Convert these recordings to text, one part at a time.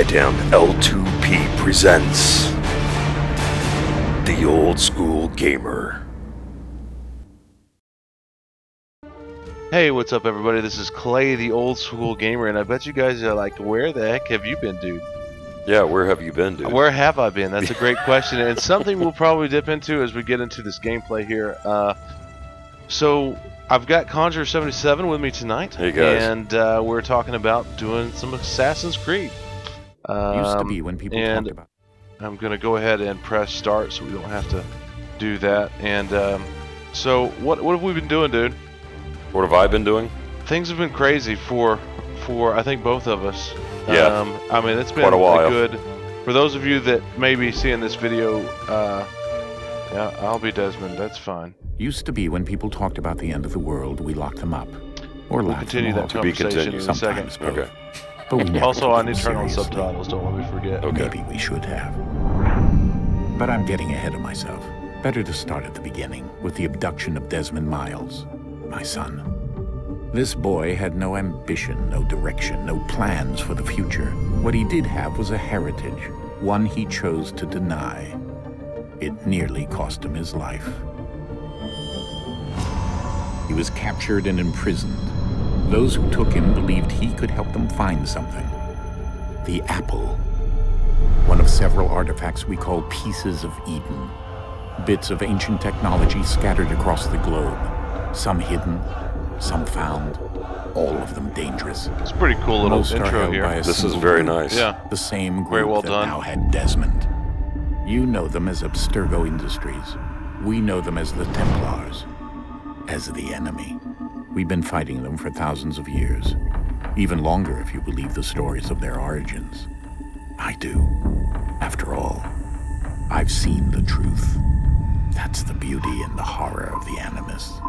Ydam L2P presents The Old School Gamer. Hey, what's up, everybody? This is Clay, the old school gamer, and I bet you guys are like, where the heck have you been, dude? Yeah, where have you been, dude? Where have I been? That's a great question, and something we'll probably dip into as we get into this gameplay here. Uh, so, I've got Conjure 77 with me tonight, Hey, and uh, we're talking about doing some Assassin's Creed. Um, Used to be when people and talked about. I'm going to go ahead and press start so we don't have to do that. And um, so, what what have we been doing, dude? What have I been doing? things have been crazy for for I think both of us. Yeah. Um, I mean, it's been Quite a while. good. For those of you that may be seeing this video, uh, yeah, I'll be Desmond. That's fine. Used to be when people talked about the end of the world, we locked them up. Or We'll laughed continue them that off. be conversation continued. in a second. Sometimes both. Okay. But we never Also, took I need to turn on seriously. subtitles. Don't let me forget. Okay. Maybe we should have. But I'm getting ahead of myself. Better to start at the beginning with the abduction of Desmond Miles, my son. This boy had no ambition, no direction, no plans for the future. What he did have was a heritage, one he chose to deny. It nearly cost him his life. He was captured and imprisoned. Those who took him believed he could help them find something. The apple. One of several artifacts we call pieces of Eden. Bits of ancient technology scattered across the globe. Some hidden, some found, all of them dangerous. It's a pretty cool little Most are intro held here. by a This is very group. nice. Yeah. The same group Very well that done. now had Desmond. You know them as Abstergo Industries. We know them as the Templars, as the enemy. We've been fighting them for thousands of years. Even longer if you believe the stories of their origins. I do. After all, I've seen the truth. That's the beauty and the horror of the Animus.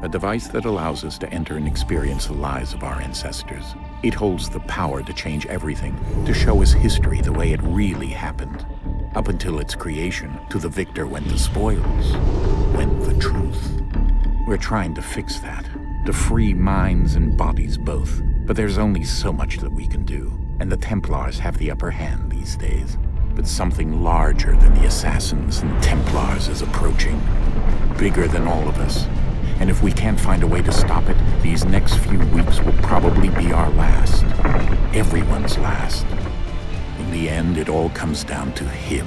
A device that allows us to enter and experience the lives of our ancestors. It holds the power to change everything, to show us history the way it really happened. Up until its creation, to the victor went the spoils, went the truth. We're trying to fix that, to free minds and bodies both. But there's only so much that we can do, and the Templars have the upper hand these days. But something larger than the Assassins and Templars is approaching, bigger than all of us. And if we can't find a way to stop it, these next few weeks will probably be our last. Everyone's last. In the end, it all comes down to him.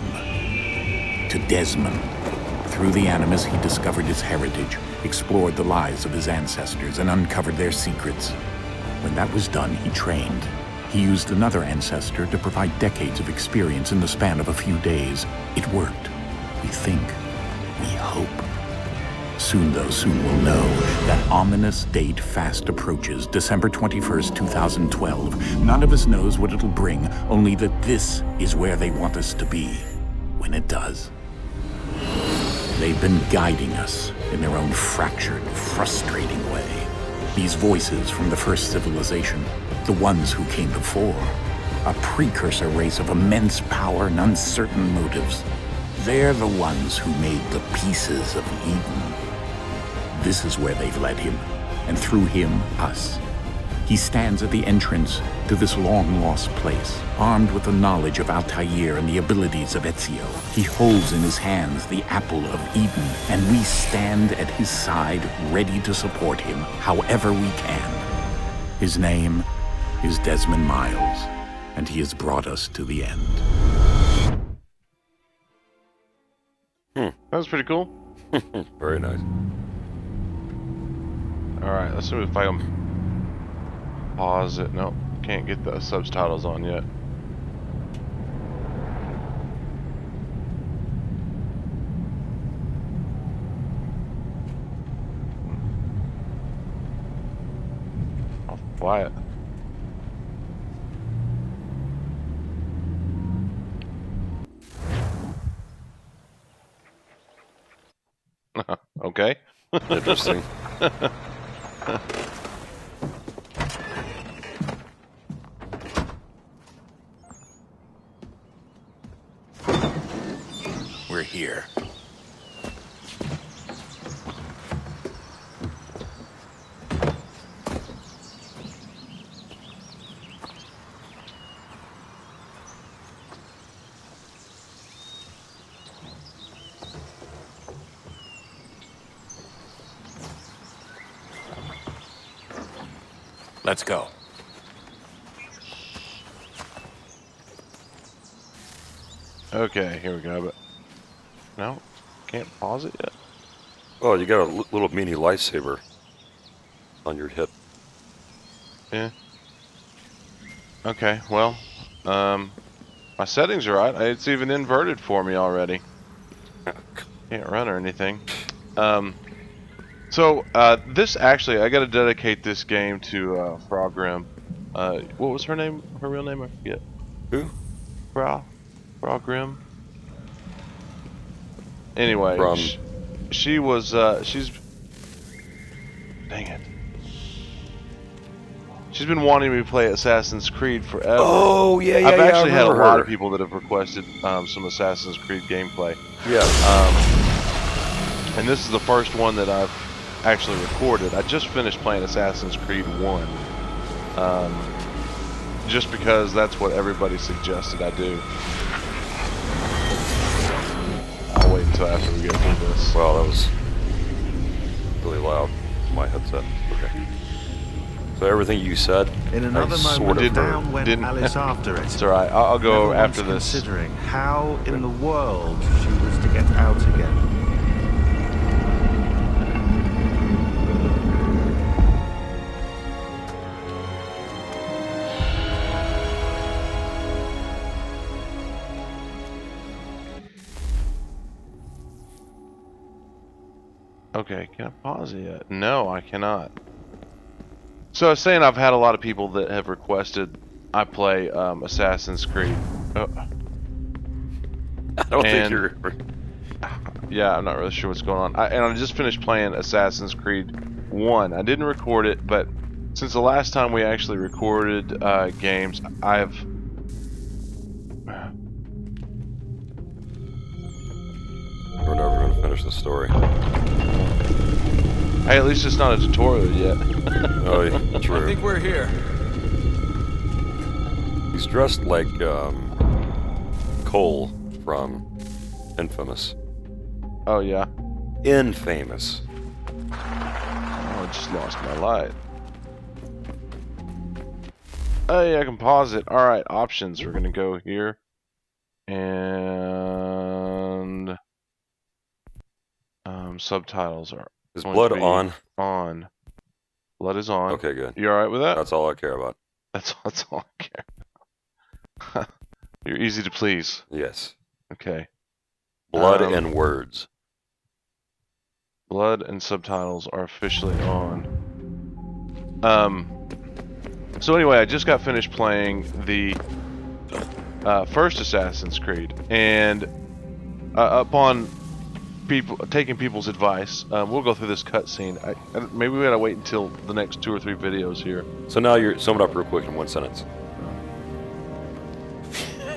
To Desmond. Through the Animus, he discovered his heritage, explored the lives of his ancestors, and uncovered their secrets. When that was done, he trained. He used another ancestor to provide decades of experience in the span of a few days. It worked. We think. We hope. Soon, though, soon we'll know that ominous date fast approaches, December 21st, 2012. None of us knows what it'll bring, only that this is where they want us to be when it does. They've been guiding us in their own fractured, frustrating way. These voices from the first civilization, the ones who came before, a precursor race of immense power and uncertain motives. They're the ones who made the pieces of Eden. This is where they've led him, and through him, us. He stands at the entrance to this long-lost place, armed with the knowledge of Altair and the abilities of Ezio. He holds in his hands the apple of Eden, and we stand at his side, ready to support him however we can. His name is Desmond Miles, and he has brought us to the end. Hmm. That was pretty cool. Very nice. All right, let's see if I can pause it. Nope, can't get the subtitles on yet. I'll okay. Interesting. We're here. Let's go. Okay, here we go. But no, can't pause it yet. Oh, you got a l- little mini lightsaber on your hip. Yeah. Okay, well, um, my settings are right. It's even inverted for me already. Can't run or anything. Um, so uh, this actually, I got to dedicate this game to uh, Frogrim. Uh, what was her name? Her real name? I forget. Who? Frau? Frogrim. Anyway, From- sh- she was. Uh, she's. Dang it. She's been wanting me to play Assassin's Creed forever. Oh yeah, yeah. I've yeah, actually had a lot her. of people that have requested um, some Assassin's Creed gameplay. Yeah. Um, and this is the first one that I've actually recorded. I just finished playing Assassin's Creed 1. Um, just because that's what everybody suggested I do. I'll wait until after we get through this. Wow, that was really loud. My headset. Okay. So everything you said, In another I sort moment, of heard. down went Didn't- Alice after it. It's alright, I'll, I'll go Never after once this. Considering how in the world she was to get out again. Okay, can I pause it yet? No, I cannot. So I was saying I've had a lot of people that have requested I play um, Assassin's Creed. Oh, I don't think you're. yeah, I'm not really sure what's going on. I, and I just finished playing Assassin's Creed 1. I didn't record it, but since the last time we actually recorded uh, games, I've... We're never gonna finish the story. Hey, at least it's not a tutorial yet. Oh, yeah, true. I think we're here. He's dressed like um, Cole from Infamous. oh, yeah. Infamous. Oh, I just lost my light. Oh yeah, I can pause it. Alright, options. We're gonna go here. And um, subtitles are Is blood on? on. Blood is on. Okay, good. You alright with that? That's all I care about. That's, that's all I care. You're easy to please. Yes. Okay. Blood Um, and words. Blood and subtitles are officially on. Um. So anyway, I just got finished playing the uh, first Assassin's Creed, and uh, upon people taking people's advice, um, we'll go through this cutscene. I, I- maybe we gotta wait until the next two or three videos here. So now you're sum it up real quick in one sentence.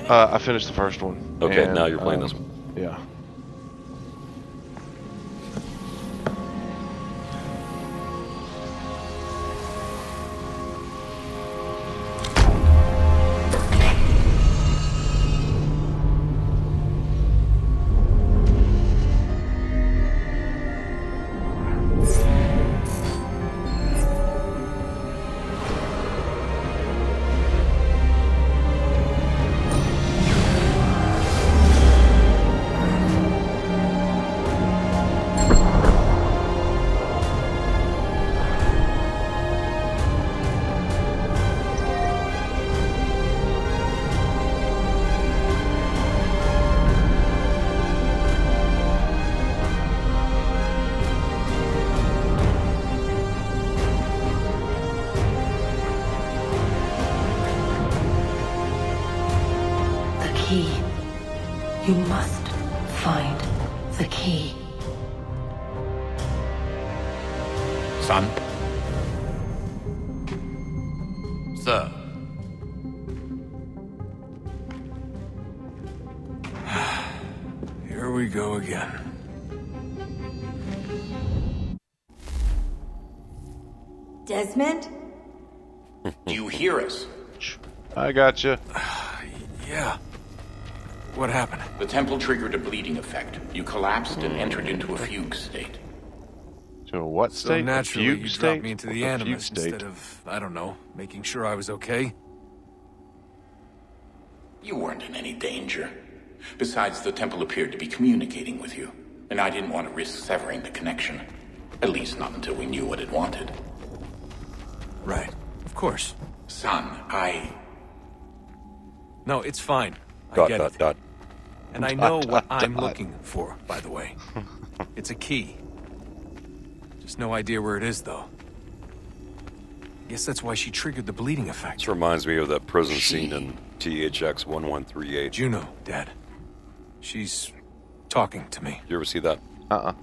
Uh, I finished the first one. Okay, and, now you're playing um, this one. Yeah. Key. You must find the key. Son, Sir. Here we go again. Desmond? do you hear us? I got gotcha. You. yeah. What happened? The temple triggered a bleeding effect. You collapsed and hmm. entered into a fugue state. To a what So state? naturally, a you fugue dropped state? me into the a fugue Animus state? instead of, I don't know, making sure I was okay. You weren't in any danger. Besides, the temple appeared to be communicating with you, and I didn't want to risk severing the connection. At least not until we knew what it wanted. Right. Of course. Son, I. No, it's fine. I get dot, it. dot. And I know what I'm looking for, by the way. It's a key. Just no idea where it is, though. I Guess that's why she triggered the bleeding effect. This reminds me of that prison scene in THX 1138. Juno, Dad. She's talking to me. You ever see that? Uh-uh.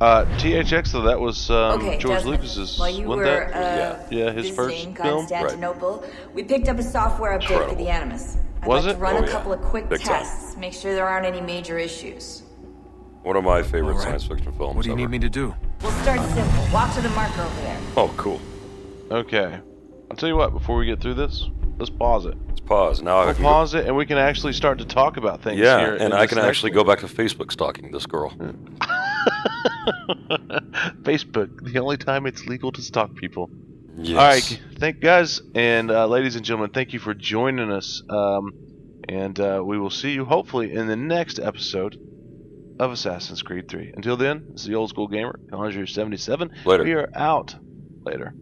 Uh, THX, though, that was um, okay, George Desmond, Lucas's, While you wasn't were that? uh, Yeah, his first visiting film? Constantinople, we picked up a software update for the Animus. I'd Was like it? to run Oh, a yeah. couple of quick Big time. Tests, make sure there aren't any major issues. One of my favorite All right. science fiction films What do you ever. need me to do? We'll start simple. Walk to the marker over there. Oh, cool. Okay. I'll tell you what, before we get through this, let's pause it. Let's pause. Now I We'll can go, pause it, and we can actually start to talk about things Yeah, here. and I can actually one. go back to Facebook stalking this girl. Facebook, the only time it's legal to stalk people. Yes. All right, thank guys and uh, ladies and gentlemen, thank you for joining us. Um, and uh, we will see you hopefully in the next episode of Assassin's Creed 3. Until then, this is the old school gamer, Conjure77. Later. We are out. Later.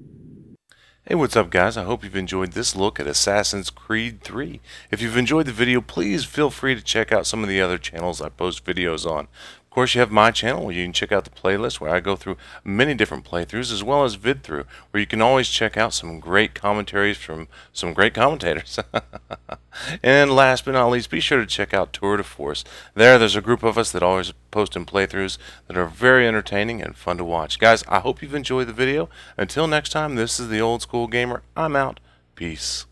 Hey, what's up, guys? I hope you've enjoyed this look at Assassin's Creed 3. If you've enjoyed the video, please feel free to check out some of the other channels I post videos on. Course, you have my channel where you can check out the playlist where I go through many different playthroughs, as well as VidThru, where you can always check out some great commentaries from some great commentators. and last but not least, be sure to check out Tour de Force. There, there's a group of us that always post in playthroughs that are very entertaining and fun to watch. Guys, I hope you've enjoyed the video. Until next time, this is the Old School Gamer. I'm out. Peace.